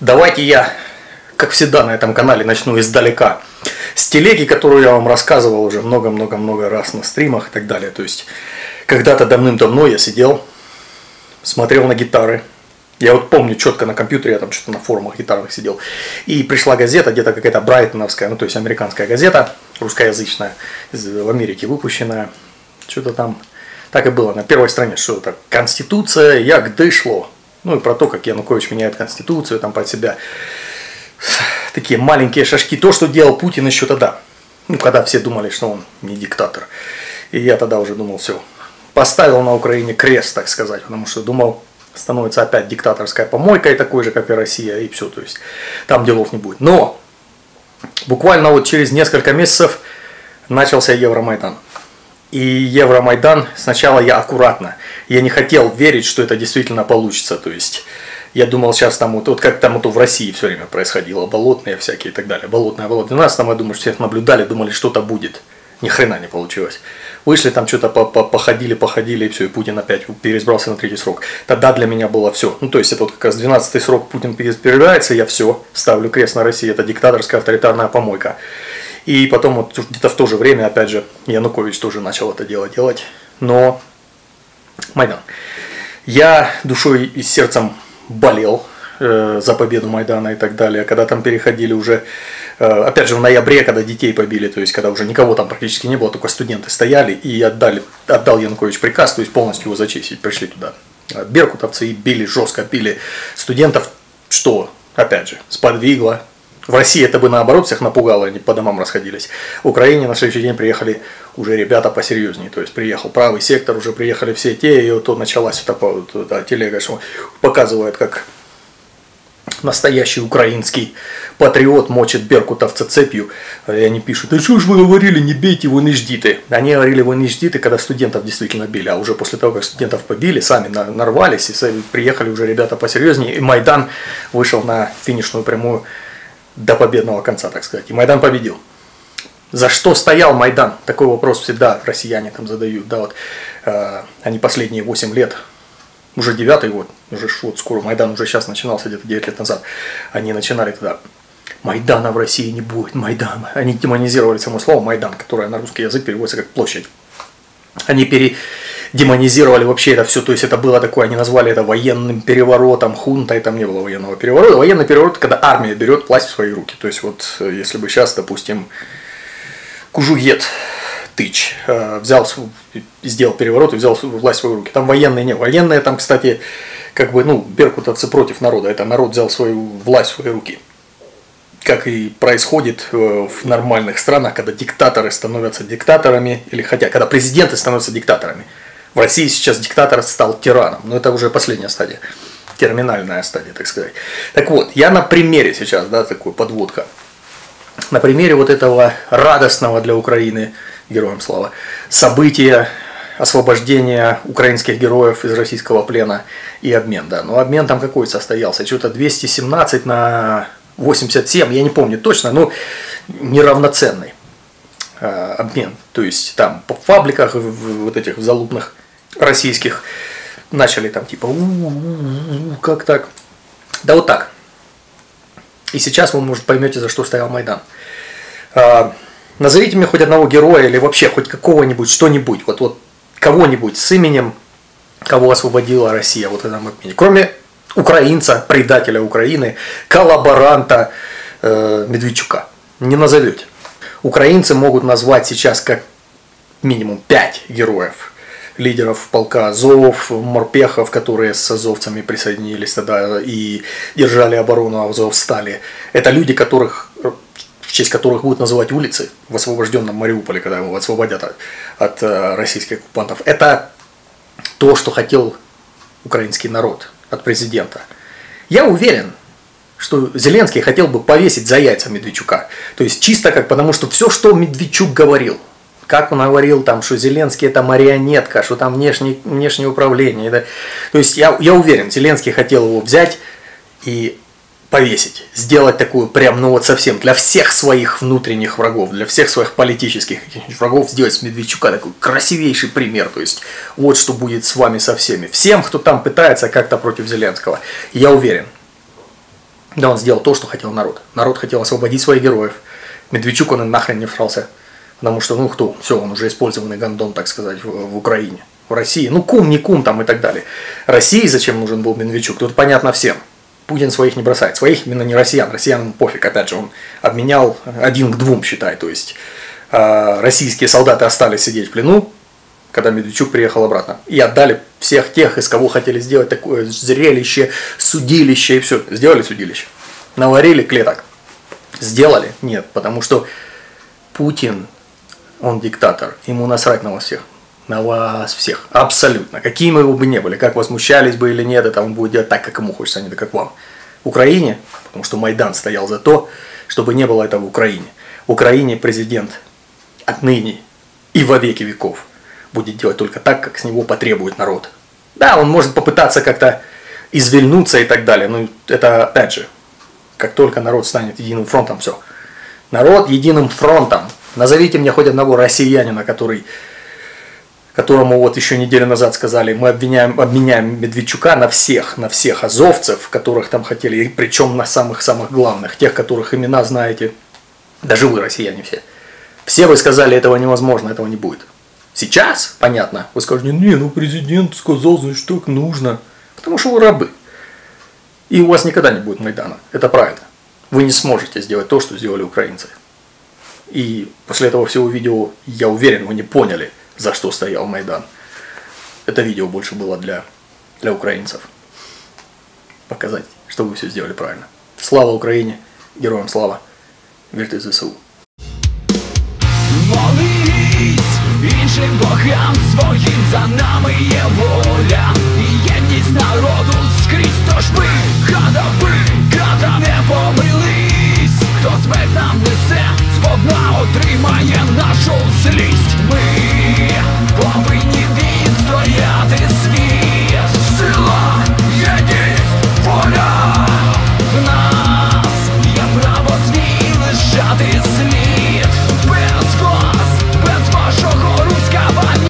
Давайте я, как всегда на этом канале, начну издалека. С телеги, которую я вам рассказывал уже много-много-много раз на стримах и так далее. То есть, когда-то давным-давно я сидел, смотрел на гитары. Я вот помню четко на компьютере, я там что-то на форумах гитарных сидел. И пришла газета, где-то какая-то Брайтоновская, ну то есть американская газета, русскоязычная, в Америке выпущенная. Что-то там так и было на первой странице, что это Конституция, як дышло. Ну и про то, как Янукович меняет Конституцию там под себя. Такие маленькие шажки. То, что делал Путин еще тогда. Ну, когда все думали, что он не диктатор. И я тогда уже думал, все, поставил на Украине крест, так сказать, потому что думал, становится опять диктаторская помойка и такой же, как и Россия, и все, то есть там делов не будет. Но буквально вот через несколько месяцев начался Евромайдан. И Евромайдан, сначала я аккуратно, я не хотел верить, что это действительно получится, то есть я думал сейчас там вот, вот как там вот в России все время происходило, болотные всякие и так далее, болотное, болотное. У нас там, я думаю, что всех наблюдали, думали, что-то будет. Ни хрена не получилось. Вышли там что-то походили, походили, и все, и Путин опять переизбрался на третий срок. Тогда для меня было все. Ну, то есть это вот как раз 12 срок Путин переизбирается, я все, ставлю крест на России, это диктаторская авторитарная помойка. И потом вот где-то в то же время, опять же, Янукович тоже начал это дело делать. Но Майдан. Я душой и сердцем болел э, за победу Майдана и так далее. Когда там переходили уже, э, опять же, в ноябре, когда детей побили, то есть когда уже никого там практически не было, только студенты стояли и отдали, отдал Янукович приказ, то есть полностью его зачистить, пришли туда. Беркутовцы и били жестко, били студентов, что, опять же, сподвигло в России это бы наоборот всех напугало, они по домам расходились. В Украине на следующий день приехали уже ребята посерьезнее. То есть приехал правый сектор, уже приехали все те, и вот началась вот такая вот да, телега, что показывает, как настоящий украинский патриот мочит беркутовца цепью, и они пишут, да что ж вы говорили, не бейте, вы не ждите. Они говорили, вы не ждите, когда студентов действительно били, а уже после того, как студентов побили, сами нарвались, и приехали уже ребята посерьезнее, и Майдан вышел на финишную прямую до победного конца, так сказать. И Майдан победил. За что стоял Майдан? Такой вопрос всегда россияне там задают. Да, вот, э, они последние 8 лет, уже девятый год, уже вот скоро Майдан уже сейчас начинался, где-то 9 лет назад, они начинали тогда Майдана в России не будет, Майдан. Они демонизировали само слово Майдан, которое на русский язык переводится как площадь. Они пере, демонизировали вообще это все, то есть это было такое, они назвали это военным переворотом, хунтой, там не было военного переворота. Военный переворот, когда армия берет власть в свои руки. То есть вот э, если бы сейчас, допустим, Кужугет Тыч э, взял, сделал переворот и взял власть в свои руки. Там военные не, военные там, кстати, как бы, ну, беркутовцы против народа, это народ взял свою власть в свои руки как и происходит э, в нормальных странах, когда диктаторы становятся диктаторами, или хотя, когда президенты становятся диктаторами. В России сейчас диктатор стал тираном, но это уже последняя стадия, терминальная стадия, так сказать. Так вот, я на примере сейчас, да, такой подводка, на примере вот этого радостного для Украины, героям слава, события освобождения украинских героев из российского плена и обмен, да. Но обмен там какой состоялся? Что-то 217 на 87, я не помню точно, но неравноценный обмен. То есть там по фабриках вот этих залупных российских начали там типа как так? Да вот так. И сейчас вы, может, поймете, за что стоял Майдан. А, назовите мне хоть одного героя или вообще хоть какого-нибудь, что-нибудь, вот, вот кого-нибудь с именем, кого освободила Россия вот в этом обмене. Кроме украинца, предателя Украины, коллаборанта э, Медведчука. Не назовете. Украинцы могут назвать сейчас как минимум пять героев лидеров полка Азов, морпехов, которые с азовцами присоединились тогда и держали оборону Азов стали. Это люди, которых в честь которых будут называть улицы в освобожденном Мариуполе, когда его освободят от, от э, российских оккупантов. Это то, что хотел украинский народ от президента. Я уверен, что Зеленский хотел бы повесить за яйца Медведчука. То есть чисто как потому, что все, что Медведчук говорил, как он говорил, там, что Зеленский это марионетка, что там внешнее, внешнее управление. Да? То есть я, я уверен, Зеленский хотел его взять и повесить, сделать такую прям, ну вот совсем, для всех своих внутренних врагов, для всех своих политических врагов, сделать с Медведчука такой красивейший пример, то есть вот что будет с вами со всеми, всем, кто там пытается как-то против Зеленского, я уверен. Да, он сделал то, что хотел народ. Народ хотел освободить своих героев. Медведчук он нахрен не всрался. Потому что, ну кто, все, он уже использованный гандон, так сказать, в, в Украине. В России. Ну кум, не кум там и так далее. России зачем нужен был Медведчук? Тут понятно всем. Путин своих не бросает. Своих именно не россиян. Россиянам пофиг. Опять же, он обменял один к двум, считай. То есть э, российские солдаты остались сидеть в плену, когда Медведчук приехал обратно. И отдали всех тех, из кого хотели сделать такое зрелище, судилище и все. Сделали судилище. Наварили клеток. Сделали? Нет, потому что Путин, он диктатор. Ему насрать на вас всех. На вас всех. Абсолютно. Какими вы бы не были, как возмущались бы или нет, это он будет делать так, как ему хочется, а не так, как вам. Украине, потому что Майдан стоял за то, чтобы не было этого в Украине. Украине президент отныне и во веки веков будет делать только так, как с него потребует народ. Да, он может попытаться как-то извильнуться и так далее, но это опять же, как только народ станет единым фронтом, все. Народ единым фронтом. Назовите мне хоть одного россиянина, который, которому вот еще неделю назад сказали, мы обвиняем, обменяем Медведчука на всех, на всех азовцев, которых там хотели, и причем на самых-самых главных, тех, которых имена знаете, даже вы, россияне все. Все вы сказали, этого невозможно, этого не будет. Сейчас, понятно, вы скажете, не, ну президент сказал, значит так нужно. Потому что вы рабы. И у вас никогда не будет Майдана. Это правильно. Вы не сможете сделать то, что сделали украинцы. И после этого всего видео, я уверен, вы не поняли, за что стоял Майдан. Это видео больше было для, для украинцев. Показать, что вы все сделали правильно. Слава Украине! Героям слава! Верьте ЗСУ! іншим богам своїм за нами є воля